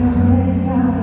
감 사.